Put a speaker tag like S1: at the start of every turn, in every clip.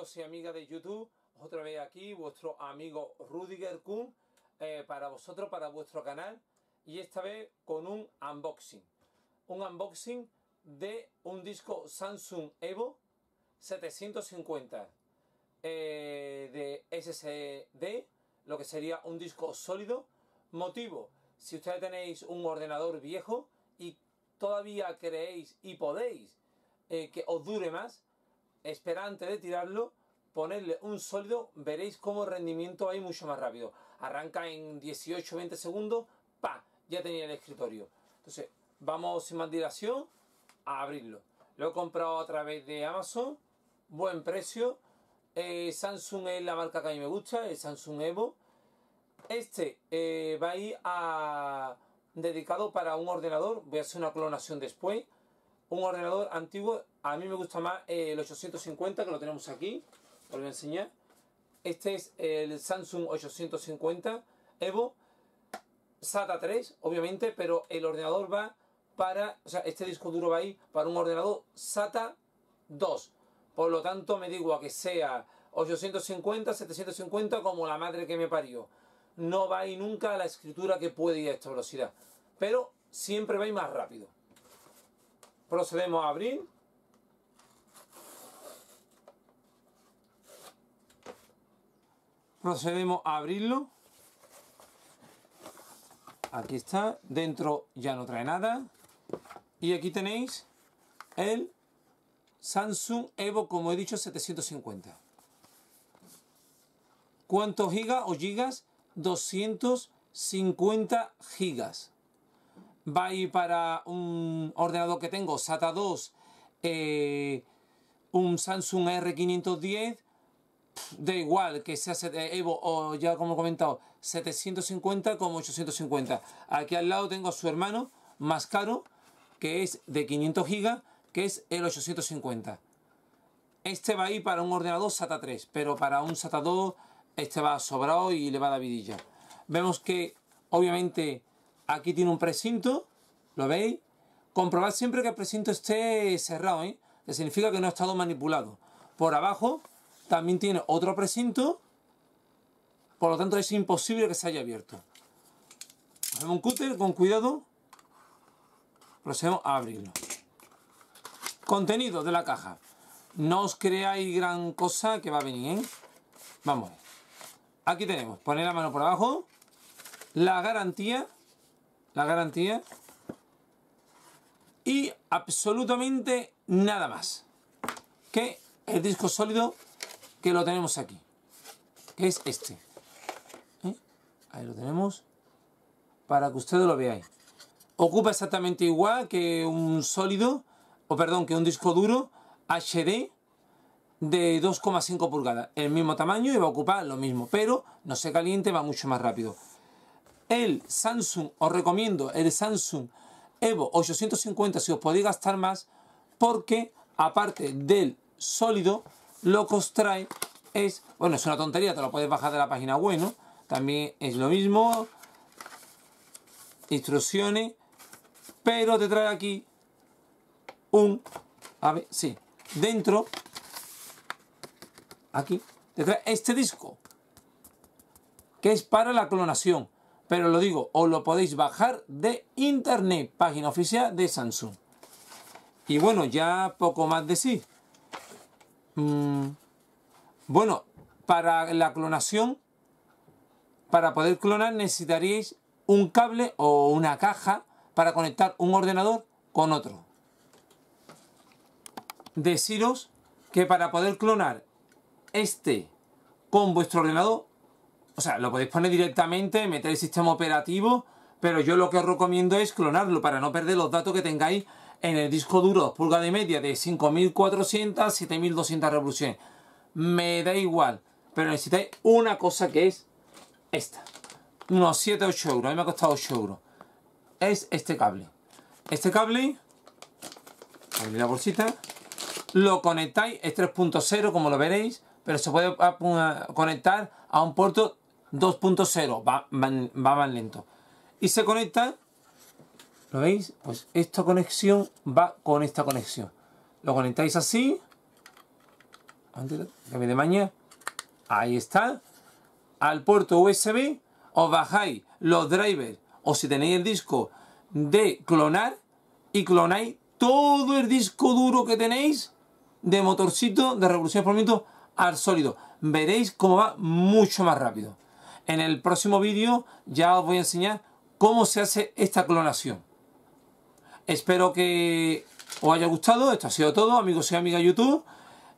S1: y amigas de YouTube, otra vez aquí vuestro amigo Rudiger Kuhn eh, para vosotros, para vuestro canal y esta vez con un unboxing. Un unboxing de un disco Samsung Evo 750 eh, de SSD, lo que sería un disco sólido. Motivo, si ustedes tenéis un ordenador viejo y todavía creéis y podéis eh, que os dure más, espera antes de tirarlo, ponerle un sólido, veréis cómo el rendimiento va mucho más rápido. Arranca en 18-20 segundos, ¡pa! Ya tenía el escritorio. Entonces, vamos sin más dilación a abrirlo. Lo he comprado a través de Amazon, buen precio. Eh, Samsung es la marca que a mí me gusta, el Samsung Evo. Este eh, va a ir a, dedicado para un ordenador, voy a hacer una clonación después un ordenador antiguo. A mí me gusta más el 850 que lo tenemos aquí. Os voy a enseñar. Este es el Samsung 850 Evo SATA 3, obviamente, pero el ordenador va para, o sea, este disco duro va ahí para un ordenador SATA 2. Por lo tanto, me digo a que sea 850, 750 como la madre que me parió. No va ahí nunca a la escritura que puede ir a esta velocidad. Pero siempre va a ir más rápido procedemos a abrir. Procedemos a abrirlo. Aquí está. Dentro ya no trae nada. Y aquí tenéis el Samsung Evo, como he dicho, 750. ¿Cuántos gigas o gigas? 250 gigas va a ir para un ordenador que tengo, SATA 2, eh, un Samsung R510, da igual que sea Evo o ya como he comentado, 750 como 850. Aquí al lado tengo a su hermano más caro, que es de 500 GB, que es el 850. Este va a ir para un ordenador SATA 3, pero para un SATA 2 este va sobrado y le va a dar vidilla. Vemos que obviamente Aquí tiene un precinto, ¿lo veis? Comprobad siempre que el precinto esté cerrado, ¿eh? que significa que no ha estado manipulado. Por abajo también tiene otro precinto, por lo tanto es imposible que se haya abierto. Hacemos un cúter con cuidado, procedemos a abrirlo. Contenido de la caja. No os creáis gran cosa que va a venir, ¿eh? Vamos. Aquí tenemos, poner la mano por abajo, la garantía la garantía y absolutamente nada más que el disco sólido que lo tenemos aquí que es este ¿Eh? ahí lo tenemos para que ustedes lo veáis ocupa exactamente igual que un sólido o perdón que un disco duro HD de 2,5 pulgadas el mismo tamaño y va a ocupar lo mismo pero no se caliente va mucho más rápido el Samsung, os recomiendo el Samsung Evo 850 si os podéis gastar más, porque aparte del sólido, lo que os trae es, bueno, es una tontería, te lo puedes bajar de la página web, También es lo mismo, instrucciones, pero te trae aquí un, a ver, sí, dentro, aquí, te trae este disco, que es para la clonación. Pero lo digo, os lo podéis bajar de internet, página oficial de Samsung. Y bueno, ya poco más de sí. Mm, bueno, para la clonación, para poder clonar necesitaríais un cable o una caja para conectar un ordenador con otro. Deciros que para poder clonar este con vuestro ordenador o sea, lo podéis poner directamente, meter el sistema operativo, pero yo lo que os recomiendo es clonarlo para no perder los datos que tengáis en el disco duro pulgada y media de 5400, 7200 revoluciones. Me da igual, pero necesitáis una cosa que es esta. Unos 7-8 euros, a mí me ha costado 8 euros. Es este cable. Este cable, abrir la bolsita, lo conectáis, es 3.0 como lo veréis, pero se puede conectar a un puerto 2.0 va, más lento. Y se conecta, ¿lo veis? Pues esta conexión va con esta conexión. Lo conectáis así, de mañana. Ahí está. Al puerto USB os bajáis los drivers o si tenéis el disco de clonar y clonáis todo el disco duro que tenéis de motorcito de revolución por minuto al sólido. Veréis cómo va mucho más rápido. En el próximo vídeo ya os voy a enseñar cómo se hace esta clonación. Espero que os haya gustado. Esto ha sido todo, amigos y amigas YouTube.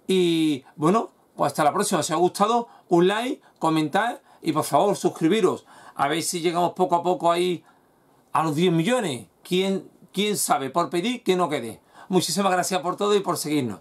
S1: Y bueno, pues hasta la próxima. Si os ha gustado, un like, comentar y por favor suscribiros. A ver si llegamos poco a poco ahí a los 10 millones. ¿Quién, quién sabe? Por pedir que no quede. Muchísimas gracias por todo y por seguirnos.